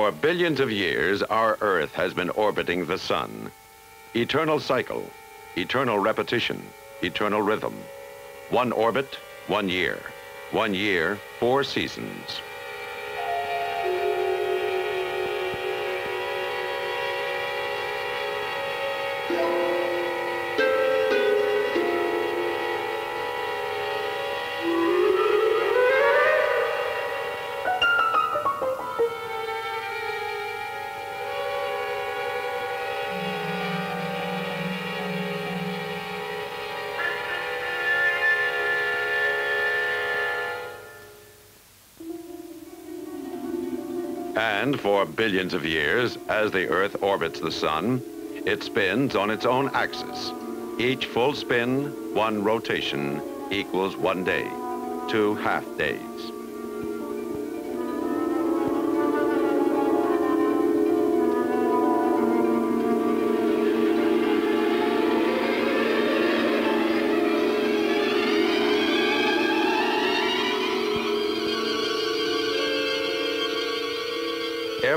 For billions of years, our Earth has been orbiting the sun. Eternal cycle, eternal repetition, eternal rhythm. One orbit, one year. One year, four seasons. And for billions of years, as the Earth orbits the Sun, it spins on its own axis. Each full spin, one rotation, equals one day, two half days.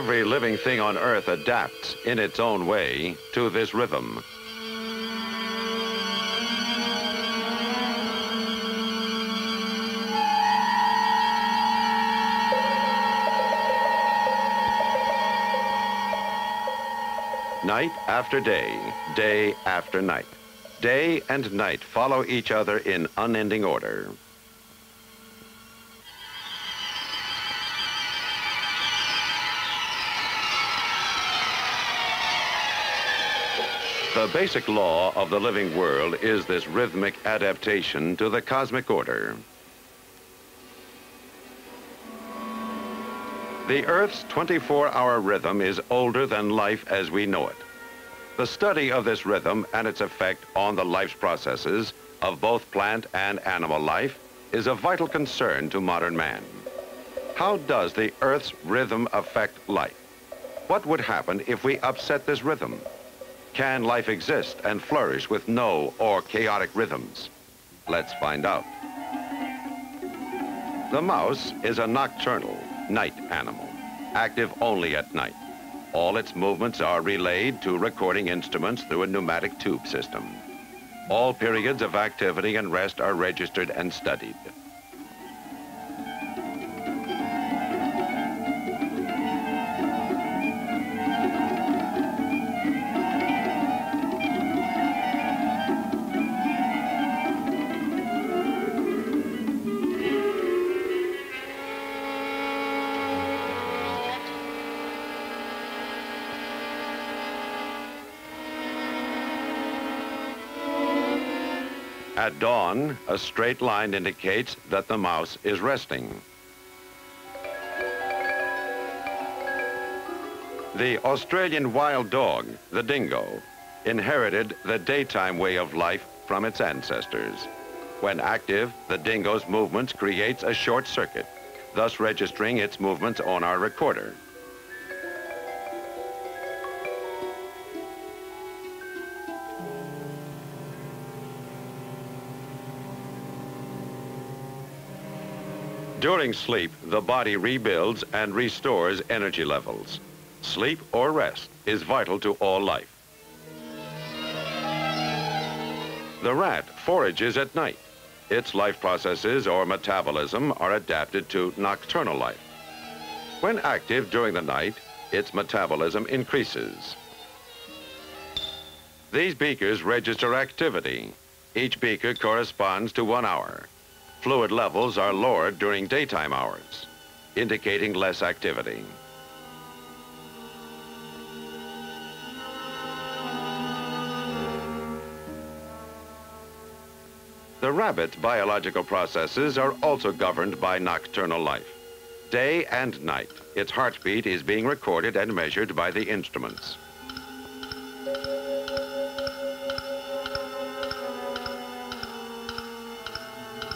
Every living thing on Earth adapts in its own way to this rhythm. Night after day, day after night. Day and night follow each other in unending order. The basic law of the living world is this rhythmic adaptation to the cosmic order. The Earth's 24-hour rhythm is older than life as we know it. The study of this rhythm and its effect on the life's processes of both plant and animal life is a vital concern to modern man. How does the Earth's rhythm affect life? What would happen if we upset this rhythm? Can life exist and flourish with no or chaotic rhythms? Let's find out. The mouse is a nocturnal, night animal, active only at night. All its movements are relayed to recording instruments through a pneumatic tube system. All periods of activity and rest are registered and studied. At dawn, a straight line indicates that the mouse is resting. The Australian wild dog, the dingo, inherited the daytime way of life from its ancestors. When active, the dingo's movements creates a short circuit, thus registering its movements on our recorder. During sleep, the body rebuilds and restores energy levels. Sleep or rest is vital to all life. The rat forages at night. Its life processes or metabolism are adapted to nocturnal life. When active during the night, its metabolism increases. These beakers register activity. Each beaker corresponds to one hour. Fluid levels are lowered during daytime hours, indicating less activity. The rabbit's biological processes are also governed by nocturnal life. Day and night, its heartbeat is being recorded and measured by the instruments.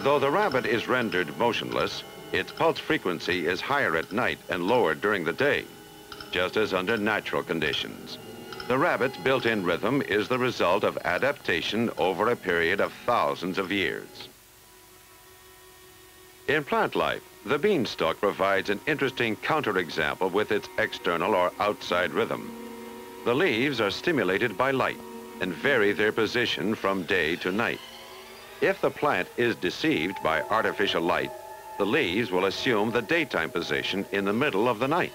Though the rabbit is rendered motionless, its pulse frequency is higher at night and lower during the day, just as under natural conditions. The rabbit's built-in rhythm is the result of adaptation over a period of thousands of years. In plant life, the beanstalk provides an interesting counterexample with its external or outside rhythm. The leaves are stimulated by light and vary their position from day to night. If the plant is deceived by artificial light, the leaves will assume the daytime position in the middle of the night.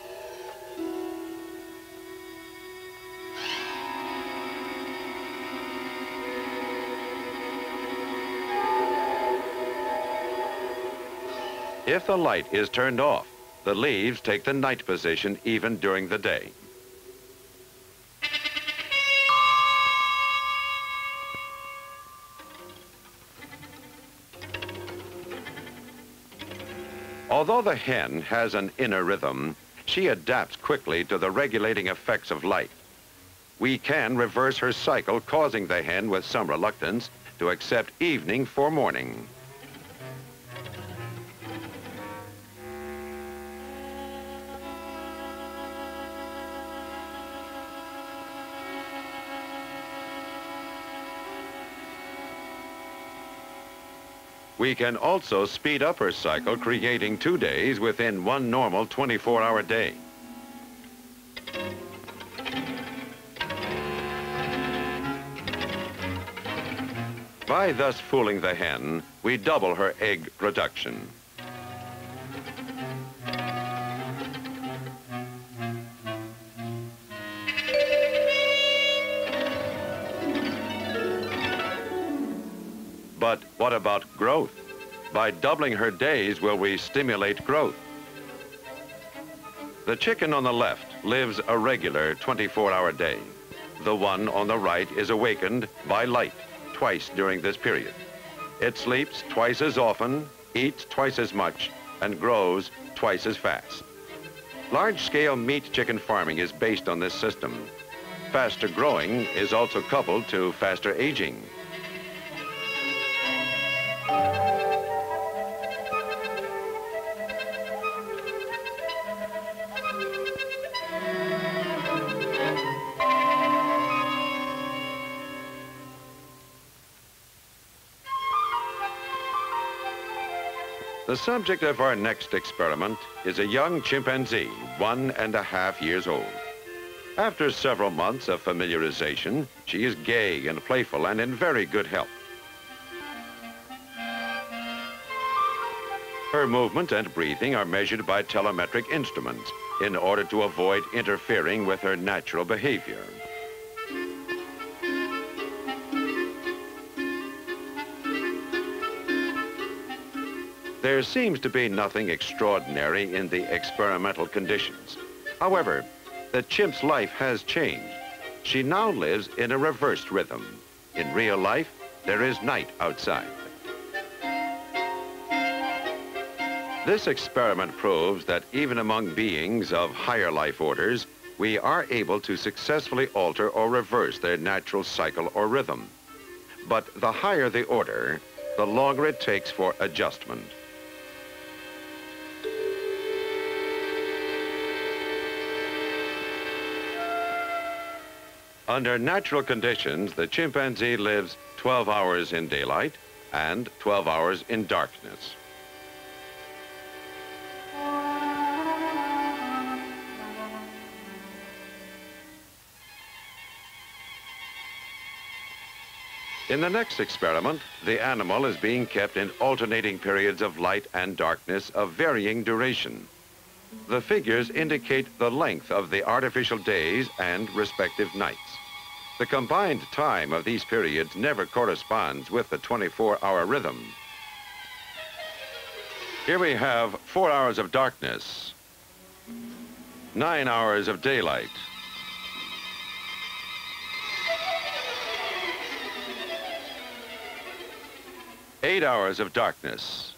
If the light is turned off, the leaves take the night position even during the day. Although the hen has an inner rhythm, she adapts quickly to the regulating effects of light. We can reverse her cycle, causing the hen with some reluctance to accept evening for morning. We can also speed up her cycle, creating two days within one normal 24-hour day. By thus fooling the hen, we double her egg production. What about growth? By doubling her days, will we stimulate growth? The chicken on the left lives a regular 24-hour day. The one on the right is awakened by light twice during this period. It sleeps twice as often, eats twice as much, and grows twice as fast. Large-scale meat chicken farming is based on this system. Faster growing is also coupled to faster aging. The subject of our next experiment is a young chimpanzee, one and a half years old. After several months of familiarization, she is gay and playful and in very good health. Her movement and breathing are measured by telemetric instruments in order to avoid interfering with her natural behavior. There seems to be nothing extraordinary in the experimental conditions. However, the chimp's life has changed. She now lives in a reversed rhythm. In real life, there is night outside. This experiment proves that even among beings of higher life orders, we are able to successfully alter or reverse their natural cycle or rhythm. But the higher the order, the longer it takes for adjustment. Under natural conditions, the chimpanzee lives 12 hours in daylight and 12 hours in darkness. In the next experiment, the animal is being kept in alternating periods of light and darkness of varying duration. The figures indicate the length of the artificial days and respective nights. The combined time of these periods never corresponds with the 24-hour rhythm. Here we have four hours of darkness, nine hours of daylight, Eight hours of darkness.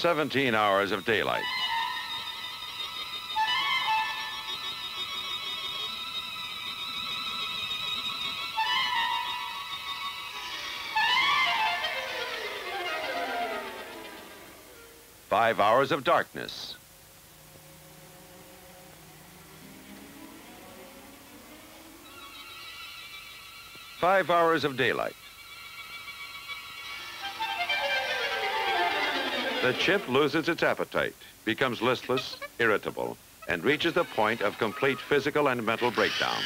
Seventeen hours of daylight. Five hours of darkness. Five hours of daylight. The chip loses its appetite, becomes listless, irritable, and reaches the point of complete physical and mental breakdown.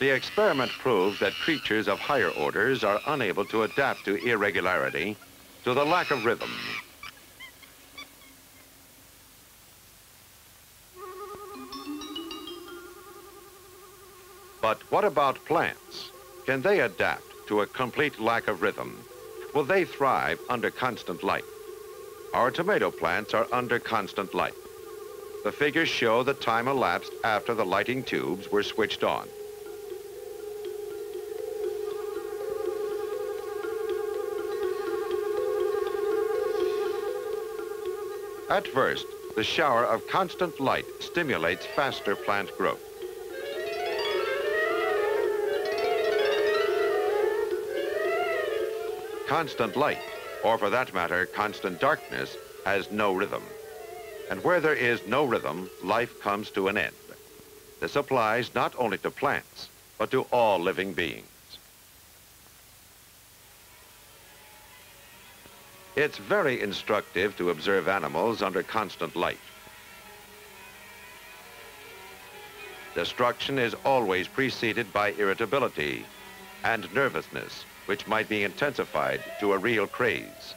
The experiment proved that creatures of higher orders are unable to adapt to irregularity, to the lack of rhythm. But what about plants? Can they adapt to a complete lack of rhythm? Will they thrive under constant light? Our tomato plants are under constant light. The figures show the time elapsed after the lighting tubes were switched on. At first, the shower of constant light stimulates faster plant growth. Constant light, or for that matter, constant darkness, has no rhythm. And where there is no rhythm, life comes to an end. This applies not only to plants, but to all living beings. It's very instructive to observe animals under constant light. Destruction is always preceded by irritability and nervousness, which might be intensified to a real craze.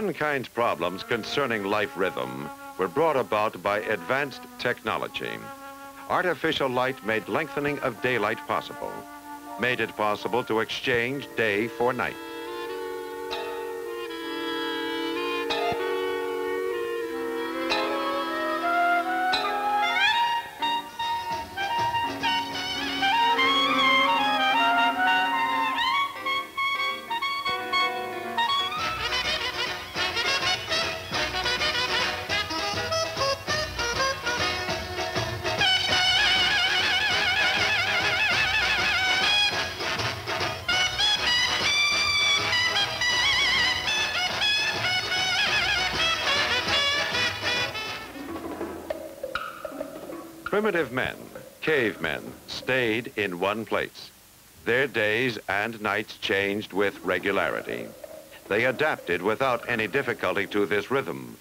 Mankind's problems concerning life rhythm were brought about by advanced technology. Artificial light made lengthening of daylight possible, made it possible to exchange day for night. Primitive men, cavemen, stayed in one place. Their days and nights changed with regularity. They adapted without any difficulty to this rhythm.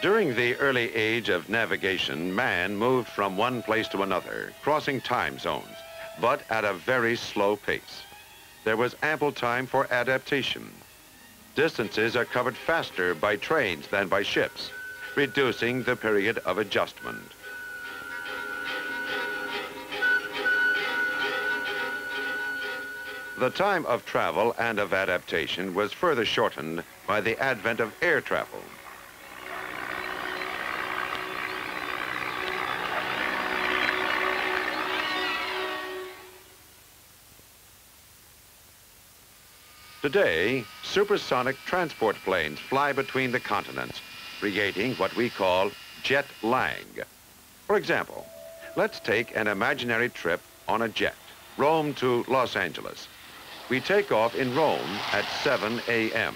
During the early age of navigation, man moved from one place to another, crossing time zones but at a very slow pace. There was ample time for adaptation. Distances are covered faster by trains than by ships, reducing the period of adjustment. The time of travel and of adaptation was further shortened by the advent of air travel. Today, supersonic transport planes fly between the continents, creating what we call jet lag. For example, let's take an imaginary trip on a jet, Rome to Los Angeles. We take off in Rome at 7 a.m.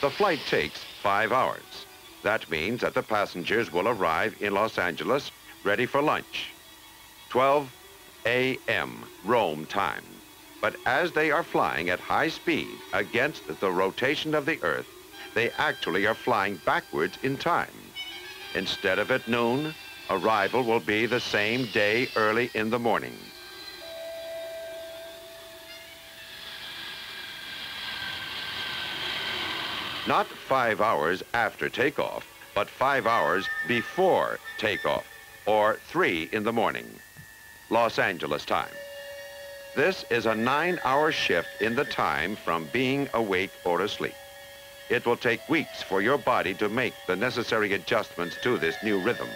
The flight takes five hours. That means that the passengers will arrive in Los Angeles ready for lunch. 12 a.m. Rome time. But as they are flying at high speed against the rotation of the Earth, they actually are flying backwards in time. Instead of at noon, arrival will be the same day early in the morning. Not five hours after takeoff, but five hours before takeoff, or three in the morning, Los Angeles time. This is a nine-hour shift in the time from being awake or asleep. It will take weeks for your body to make the necessary adjustments to this new rhythm.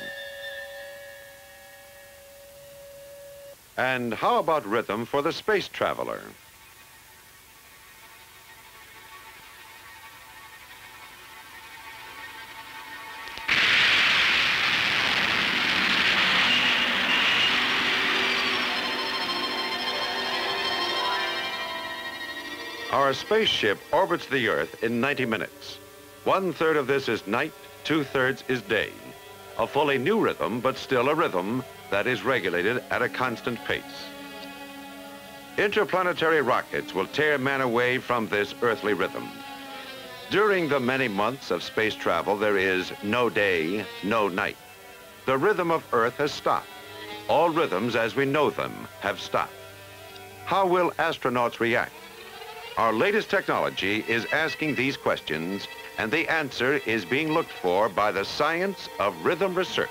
And how about rhythm for the space traveler? Our spaceship orbits the Earth in 90 minutes. One third of this is night, two thirds is day. A fully new rhythm, but still a rhythm that is regulated at a constant pace. Interplanetary rockets will tear man away from this earthly rhythm. During the many months of space travel, there is no day, no night. The rhythm of Earth has stopped. All rhythms as we know them have stopped. How will astronauts react? Our latest technology is asking these questions, and the answer is being looked for by the science of rhythm research.